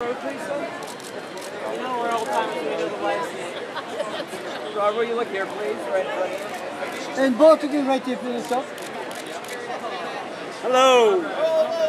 You know we're old timers, we know the last Robert, will you look here, please, right in front of you. And both of you right there for yourself. Hello.